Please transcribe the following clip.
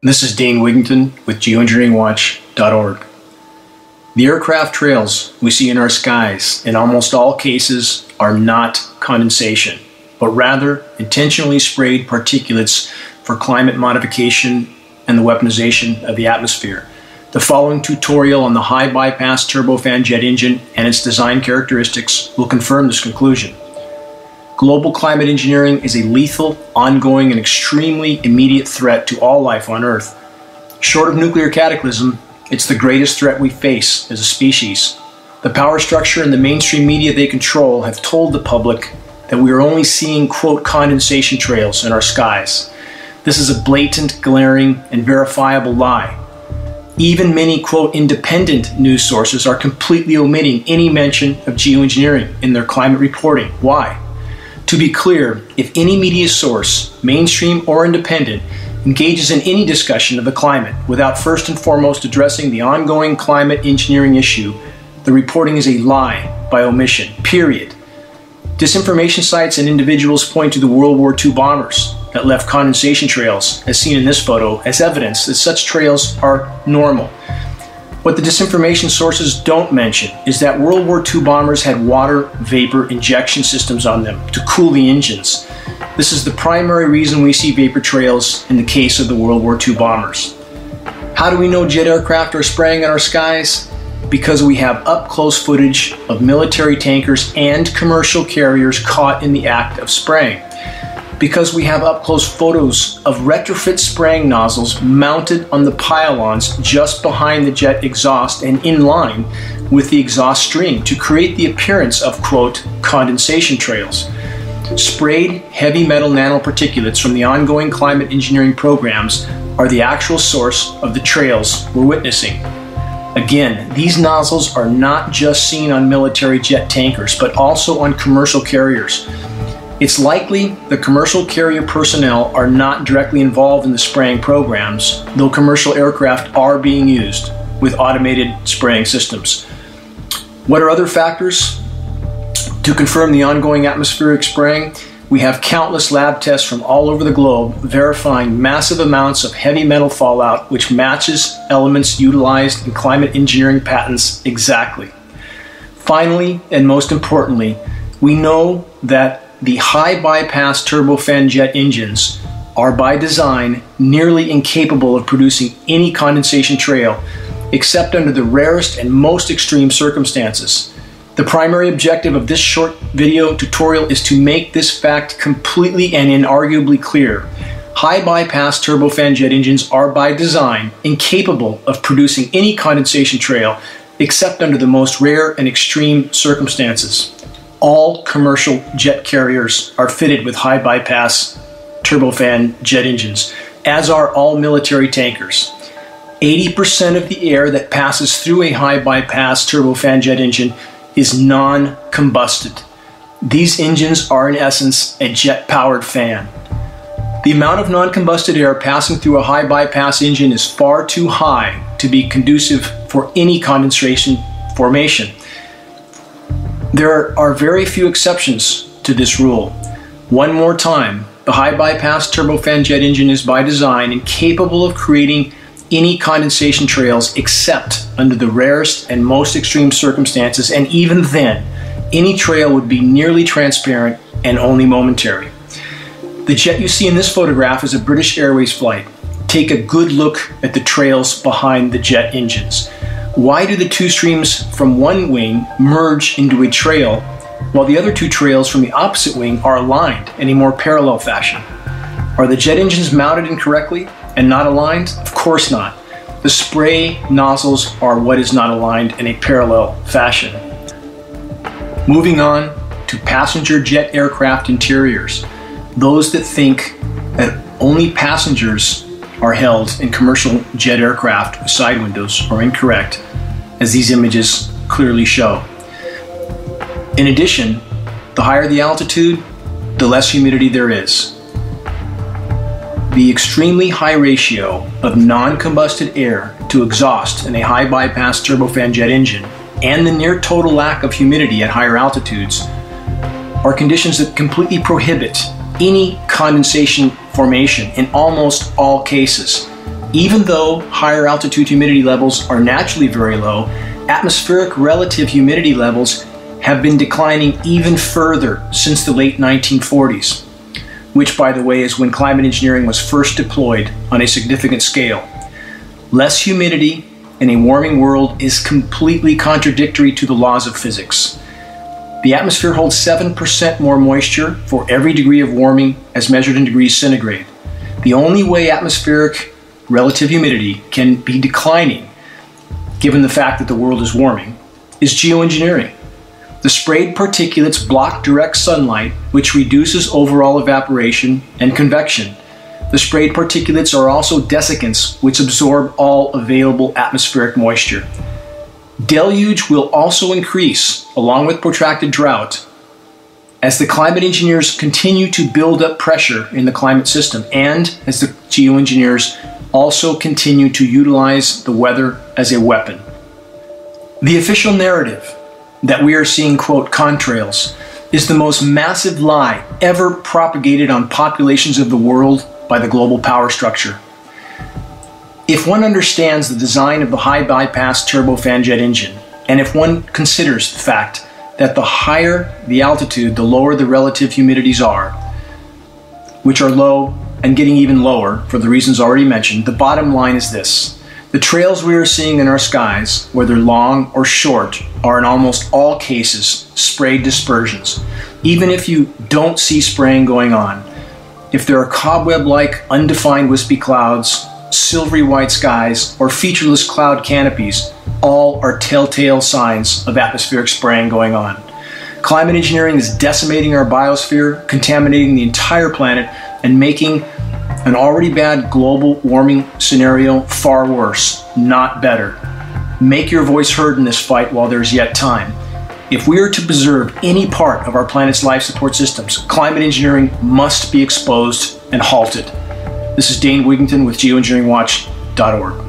This is Dane Wigington with geoengineeringwatch.org. The aircraft trails we see in our skies, in almost all cases, are not condensation, but rather intentionally sprayed particulates for climate modification and the weaponization of the atmosphere. The following tutorial on the high bypass turbofan jet engine and its design characteristics will confirm this conclusion. Global climate engineering is a lethal, ongoing, and extremely immediate threat to all life on Earth. Short of nuclear cataclysm, it's the greatest threat we face as a species. The power structure and the mainstream media they control have told the public that we are only seeing, quote, condensation trails in our skies. This is a blatant, glaring, and verifiable lie. Even many, quote, independent news sources are completely omitting any mention of geoengineering in their climate reporting. Why? To be clear, if any media source, mainstream or independent, engages in any discussion of the climate without first and foremost addressing the ongoing climate engineering issue, the reporting is a lie by omission, period. Disinformation sites and individuals point to the World War II bombers that left condensation trails, as seen in this photo, as evidence that such trails are normal. What the disinformation sources don't mention is that World War II bombers had water vapor injection systems on them to cool the engines. This is the primary reason we see vapor trails in the case of the World War II bombers. How do we know jet aircraft are spraying in our skies? Because we have up close footage of military tankers and commercial carriers caught in the act of spraying because we have up close photos of retrofit spraying nozzles mounted on the pylons just behind the jet exhaust and in line with the exhaust stream to create the appearance of, quote, condensation trails. Sprayed heavy metal nanoparticulates from the ongoing climate engineering programs are the actual source of the trails we're witnessing. Again, these nozzles are not just seen on military jet tankers, but also on commercial carriers. It's likely the commercial carrier personnel are not directly involved in the spraying programs, though commercial aircraft are being used with automated spraying systems. What are other factors to confirm the ongoing atmospheric spraying? We have countless lab tests from all over the globe verifying massive amounts of heavy metal fallout, which matches elements utilized in climate engineering patents exactly. Finally, and most importantly, we know that the high bypass turbofan jet engines are by design nearly incapable of producing any condensation trail except under the rarest and most extreme circumstances. The primary objective of this short video tutorial is to make this fact completely and inarguably clear. High bypass turbofan jet engines are by design incapable of producing any condensation trail except under the most rare and extreme circumstances all commercial jet carriers are fitted with high bypass turbofan jet engines, as are all military tankers. 80% of the air that passes through a high bypass turbofan jet engine is non combusted. These engines are, in essence, a jet powered fan. The amount of non combusted air passing through a high bypass engine is far too high to be conducive for any condensation formation. There are very few exceptions to this rule. One more time, the high bypass turbofan jet engine is by design incapable of creating any condensation trails except under the rarest and most extreme circumstances, and even then, any trail would be nearly transparent and only momentary. The jet you see in this photograph is a British Airways flight. Take a good look at the trails behind the jet engines. Why do the two streams from one wing merge into a trail while the other two trails from the opposite wing are aligned in a more parallel fashion? Are the jet engines mounted incorrectly and not aligned? Of course not. The spray nozzles are what is not aligned in a parallel fashion. Moving on to passenger jet aircraft interiors. Those that think that only passengers are held in commercial jet aircraft with side windows are incorrect as these images clearly show. In addition, the higher the altitude, the less humidity there is. The extremely high ratio of non-combusted air to exhaust in a high bypass turbofan jet engine and the near total lack of humidity at higher altitudes are conditions that completely prohibit any condensation formation in almost all cases. Even though higher altitude humidity levels are naturally very low, atmospheric relative humidity levels have been declining even further since the late 1940s, which, by the way, is when climate engineering was first deployed on a significant scale. Less humidity in a warming world is completely contradictory to the laws of physics. The atmosphere holds 7% more moisture for every degree of warming as measured in degrees centigrade. The only way atmospheric relative humidity can be declining, given the fact that the world is warming, is geoengineering. The sprayed particulates block direct sunlight, which reduces overall evaporation and convection. The sprayed particulates are also desiccants, which absorb all available atmospheric moisture. Deluge will also increase, along with protracted drought, as the climate engineers continue to build up pressure in the climate system and as the geoengineers also continue to utilize the weather as a weapon. The official narrative that we are seeing, quote, contrails is the most massive lie ever propagated on populations of the world by the global power structure. If one understands the design of the high bypass turbofan jet engine, and if one considers the fact that the higher the altitude, the lower the relative humidities are, which are low and getting even lower for the reasons already mentioned, the bottom line is this. The trails we are seeing in our skies, whether long or short, are in almost all cases sprayed dispersions. Even if you don't see spraying going on, if there are cobweb like undefined wispy clouds, silvery white skies, or featureless cloud canopies, all are telltale signs of atmospheric spraying going on. Climate engineering is decimating our biosphere, contaminating the entire planet, and making an already bad global warming scenario far worse, not better. Make your voice heard in this fight while there's yet time. If we are to preserve any part of our planet's life support systems, climate engineering must be exposed and halted. This is Dane Wigington with geoengineeringwatch.org.